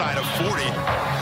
inside of 40.